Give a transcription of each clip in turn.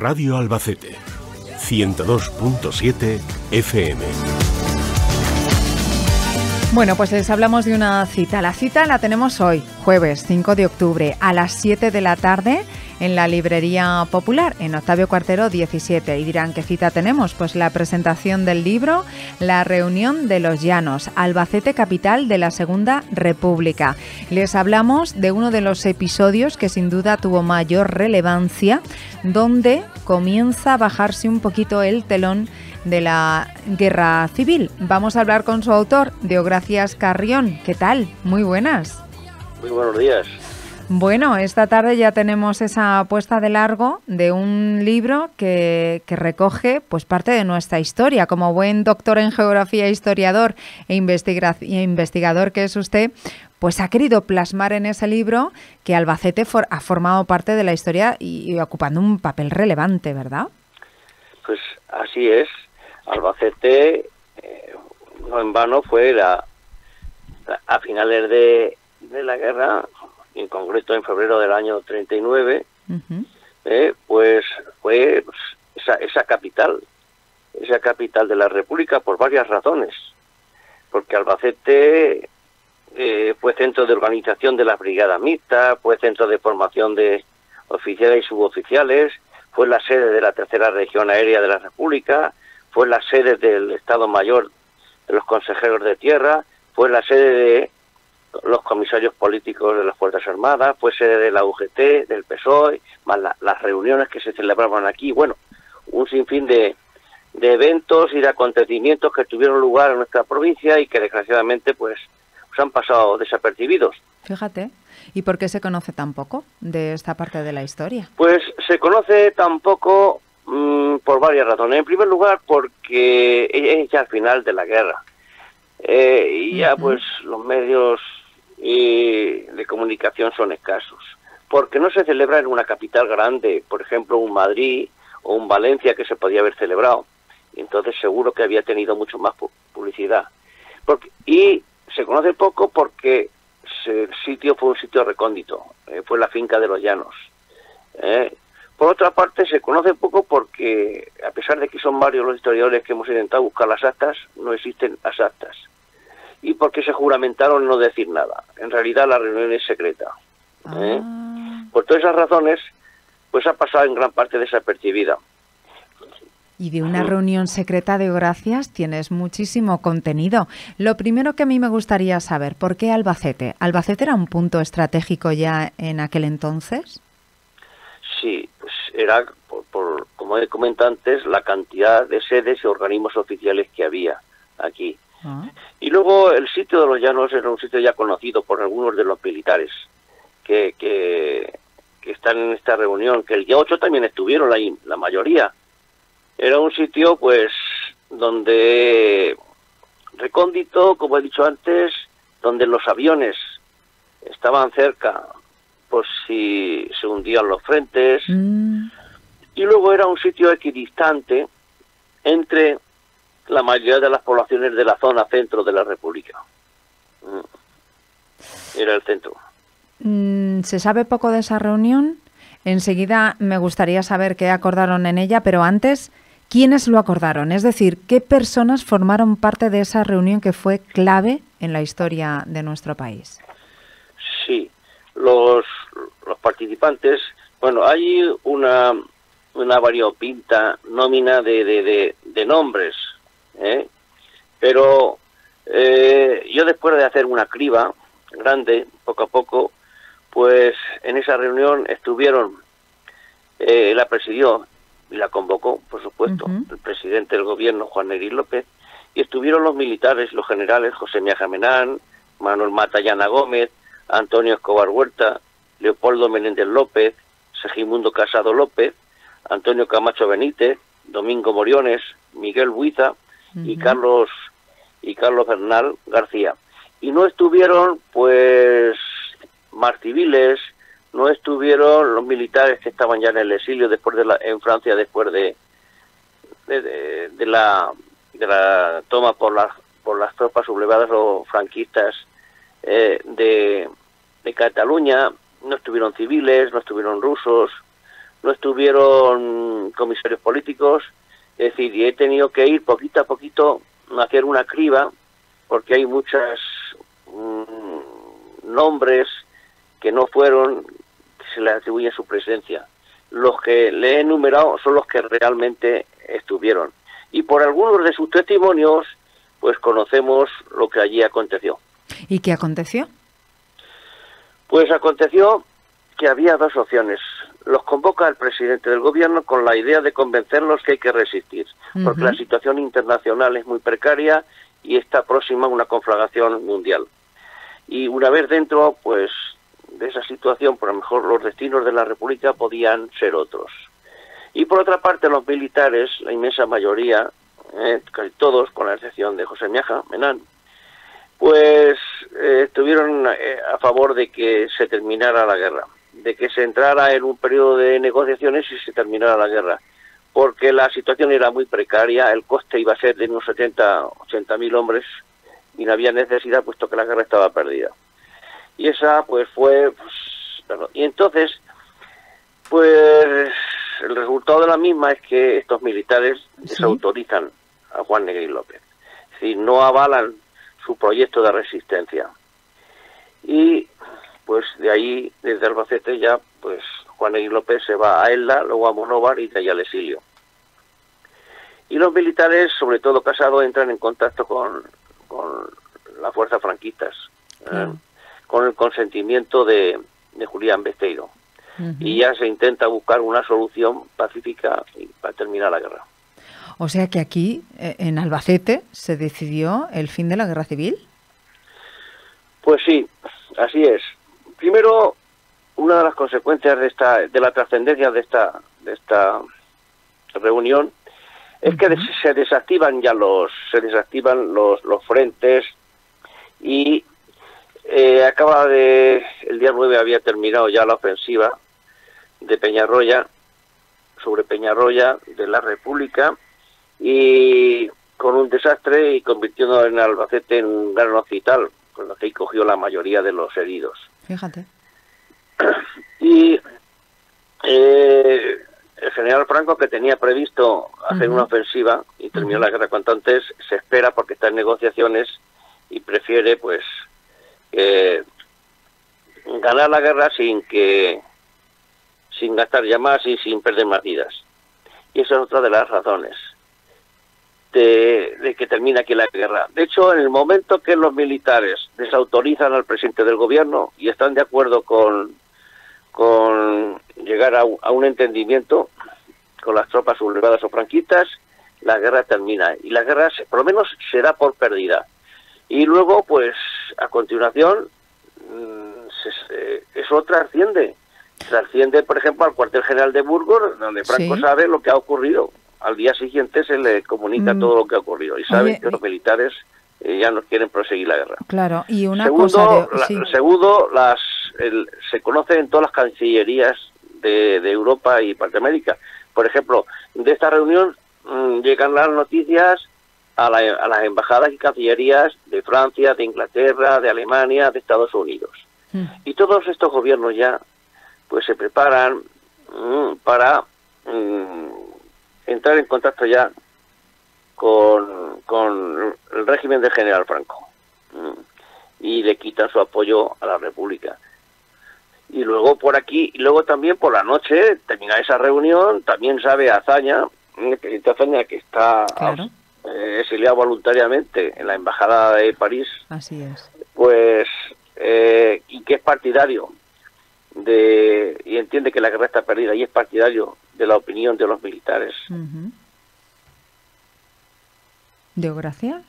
Radio Albacete, 102.7 FM. Bueno, pues les hablamos de una cita. La cita la tenemos hoy, jueves 5 de octubre, a las 7 de la tarde en la Librería Popular, en Octavio Cuartero 17. Y dirán, ¿qué cita tenemos? Pues la presentación del libro La reunión de los llanos, Albacete capital de la Segunda República. Les hablamos de uno de los episodios que sin duda tuvo mayor relevancia, donde comienza a bajarse un poquito el telón de la guerra civil. Vamos a hablar con su autor, Deogracias Carrión. ¿Qué tal? Muy buenas. Muy buenos días. Bueno, esta tarde ya tenemos esa puesta de largo de un libro que, recoge pues parte de nuestra historia. Como buen doctor en geografía, historiador e, investigador que es usted, pues ha querido plasmar en ese libro que Albacete ha formado parte de la historia y, ocupando un papel relevante, ¿verdad? Pues así es. Albacete, eh, no en vano, fue la, a finales de la guerra en concreto en febrero del año 39, eh, pues fue esa, esa capital, esa capital de la República por varias razones. Porque Albacete eh, fue centro de organización de las brigadas mixtas, fue centro de formación de oficiales y suboficiales, fue la sede de la tercera región aérea de la República, fue la sede del Estado Mayor de los consejeros de tierra, fue la sede de los comisarios políticos de las Fuerzas Armadas, fue sede de la UGT, del PSOE, más las reuniones que se celebraban aquí, bueno, un sinfín de, de eventos y de acontecimientos que tuvieron lugar en nuestra provincia y que desgraciadamente pues, pues han pasado desapercibidos. Fíjate, ¿y por qué se conoce tan poco de esta parte de la historia? Pues se conoce tan poco mm, por varias razones. En primer lugar, porque es ya al final de la guerra. Eh, y ya pues los medios y de comunicación son escasos. Porque no se celebra en una capital grande, por ejemplo, un Madrid o un Valencia que se podía haber celebrado. Entonces seguro que había tenido mucho más publicidad. Porque, y se conoce poco porque el sitio fue un sitio recóndito, eh, fue la finca de los llanos. Eh. Por otra parte, se conoce poco porque, a pesar de que son varios los historiadores que hemos intentado buscar las actas, no existen las actas y porque se juramentaron no decir nada. En realidad la reunión es secreta. ¿eh? Ah. Por todas esas razones, pues ha pasado en gran parte desapercibida. Y de una reunión secreta de gracias tienes muchísimo contenido. Lo primero que a mí me gustaría saber, ¿por qué Albacete? ¿Albacete era un punto estratégico ya en aquel entonces? Sí, pues era, por, como he comentado antes, la cantidad de sedes y organismos oficiales que había aquí. Ah. Y luego el sitio de los llanos era un sitio ya conocido por algunos de los militares que, que, están en esta reunión, que el día 8 también estuvieron ahí, la mayoría. Era un sitio, pues, donde recóndito, como he dicho antes, donde los aviones estaban cerca, por si se hundían los frentes. Mm. Y luego era un sitio equidistante entre la mayoría de las poblaciones de la zona centro de la República. Mm. Era el centro. Mm, ¿Se sabe poco de esa reunión? Enseguida me gustaría saber qué acordaron en ella, pero antes, ¿quiénes lo acordaron? Es decir, ¿qué personas formaron parte de esa reunión que fue clave en la historia de nuestro país? Sí, los, los participantes, bueno, hay una, una variopinta nómina de, de, de nombres, ¿eh? Pero eh, yo después de hacer una criba grande, poco a poco, pues en esa reunión estuvieron, eh, la presidió y la convocó, por supuesto, el presidente del gobierno, Juan Negri López, y estuvieron los militares, los generales, José Mía Jamenán, Manuel Matallana Gómez, Antonio Escobar Huerta, Leopoldo Menéndez López, Segimundo Casado López, Antonio Camacho Benítez, Domingo Moriones, Miguel Buiza, y Carlos y Carlos Bernal García. Y no estuvieron, pues, más civiles, no estuvieron los militares que estaban ya en el exilio después de la, en Francia después de, de, la de la toma por las por las tropas sublevadas o franquistas eh, de, de Cataluña, no estuvieron civiles, no estuvieron rusos, no estuvieron comisarios políticos, es decir, y he tenido que ir poquito a poquito a hacer una criba, porque hay muchos mm, nombres que no fueron, que se les atribuye su presencia. Los que le he enumerado son los que realmente estuvieron. Y por algunos de sus testimonios, pues conocemos lo que allí aconteció. ¿Y qué aconteció? Pues aconteció que había dos opciones los convoca el presidente del gobierno con la idea de convencerlos que hay que resistir, porque la situación internacional es muy precaria y está próxima a una conflagración mundial. Y una vez dentro, pues de esa situación, por lo mejor los destinos de la República podían ser otros. Y por otra parte, los militares, la inmensa mayoría, eh, casi todos, con la excepción de José Miaja, Menán, pues eh, estuvieron eh, a favor de que se terminara la guerra de que se entrara en un periodo de negociaciones y se terminara la guerra, porque la situación era muy precaria, el coste iba a ser de unos 70, 80 mil hombres y no había necesidad puesto que la guerra estaba perdida. Y esa pues fue, pues, y entonces, pues el resultado de la misma es que estos militares desautorizan a Juan Negrín López, es decir, no avalan su proyecto de resistencia. Y pues de ahí, desde Albacete ya, pues Juan Egui López se va a Elda, luego a Monóvar y de ahí al exilio. Y los militares, sobre todo casados, entran en contacto con, con las fuerzas franquistas, ¿eh? con el consentimiento de, Julián Besteiro. Y ya se intenta buscar una solución pacífica para terminar la guerra. O sea que aquí, eh, en Albacete, se decidió el fin de la guerra civil. Pues sí, así es. Primero, una de las consecuencias de esta, de la trascendencia de esta, de esta reunión es que se desactivan ya los, se desactivan los, los frentes y eh, acaba de, el día 9 había terminado ya la ofensiva de Peñarroya, sobre Peñarroya de la República y con un desastre y convirtiendo en Albacete en un gran hospital, con lo que cogió la mayoría de los heridos. Fíjate. Y eh, el general Franco, que tenía previsto hacer una ofensiva y terminó la guerra cuanto antes, se espera porque está en negociaciones y prefiere, pues, ganar la guerra sin que sin gastar llamadas y sin perder más vidas. Y esa es otra de las razones de, que termina aquí la guerra. De hecho, en el momento que los militares desautorizan al presidente del gobierno y están de acuerdo con, con llegar a, un entendimiento con las tropas sublevadas o franquistas, la guerra termina. Y la guerra, por lo menos, será por pérdida. Y luego, pues, a continuación, mm, eso trasciende. Trasciende, por ejemplo, al cuartel general de Burgos, donde Franco sabe lo que ha ocurrido al día siguiente se le comunica mm. todo lo que ha ocurrido y saben que los militares eh, ya no quieren proseguir la guerra. Claro, y una segundo, cosa segundo las se conoce en todas las cancillerías de, Europa y parte de América. Por ejemplo, de esta reunión mm, llegan las noticias a, las embajadas y cancillerías de Francia, de Inglaterra, de Alemania, de Estados Unidos. Mm. Y todos estos gobiernos ya pues se preparan para entrar en contacto ya con, con el régimen de General Franco y le quitan su apoyo a la República. Y luego por aquí, y luego también por la noche, termina esa reunión, también sabe Azaña, el presidente Azaña que está eh, exiliado voluntariamente en la Embajada de París, Así es. pues, eh, y que es partidario de y entiende que la guerra está perdida y es partidario de la opinión de los militares. ¿De gracias?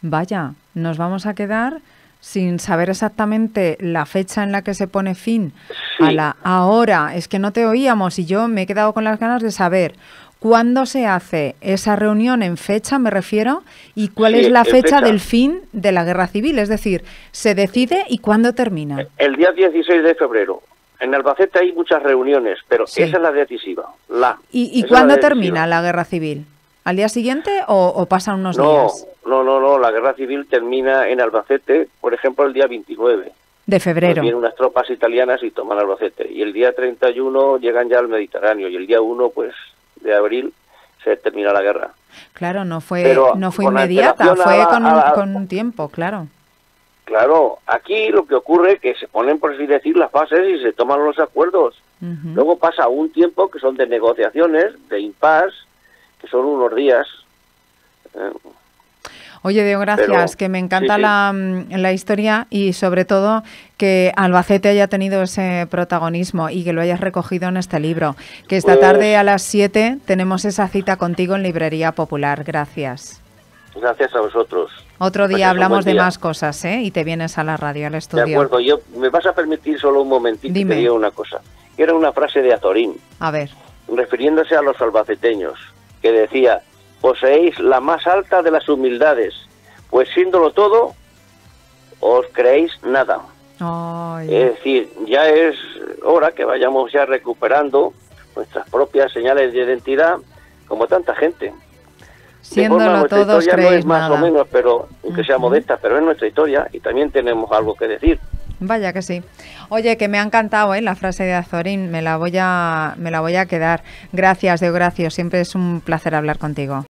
Vaya, nos vamos a quedar sin saber exactamente la fecha en la que se pone fin a la ahora. Es que no te oíamos y yo me he quedado con las ganas de saber ¿Cuándo se hace esa reunión en fecha, me refiero? ¿Y cuál es la fecha, del fin de la guerra civil? Es decir, ¿se decide y cuándo termina? El día 16 de febrero. En Albacete hay muchas reuniones, pero esa es la decisiva. La, ¿Y, cuándo termina la guerra civil? ¿Al día siguiente o, pasan unos días? No, no, no, la guerra civil termina en Albacete, por ejemplo, el día 29. De febrero. Vienen unas tropas italianas y toman Albacete. Y el día 31 llegan ya al Mediterráneo. Y el día 1, pues, de abril, se termina la guerra. Claro, no fue, no fue inmediata, fue con, un, con un tiempo, claro. Claro, aquí lo que ocurre es que se ponen, por así decir, las fases y se toman los acuerdos. Luego pasa un tiempo que son de negociaciones, de impas, que son unos días. ¿eh? Oye, Diego, gracias, que me encanta La, mm, la, historia y sobre todo que Albacete haya tenido ese protagonismo y que lo hayas recogido en este libro. Que esta pues tarde a las 7 tenemos esa cita contigo en Librería Popular. Gracias. Gracias a vosotros. Otro día hablamos de más cosas, ¿eh? Y te vienes a la radio, al estudio. De acuerdo, yo me vas a permitir solo un momentito y te digo una cosa. Era una frase de Azorín. A ver. Refiriéndose a los albaceteños, que decía, poseéis la más alta de las humildades, pues siéndolo todo, os creéis nada. Es decir, ya es hora que vayamos ya recuperando nuestras propias señales de identidad, como tanta gente. Siéndolo todos no es más o menos, pero que sea modesta, pero es nuestra historia y también tenemos algo que decir. Vaya que sí. Oye, que me ha encantado ¿eh? la frase de Azorín, me la voy a me la voy a quedar. Gracias, de Gracio, siempre es un placer hablar contigo.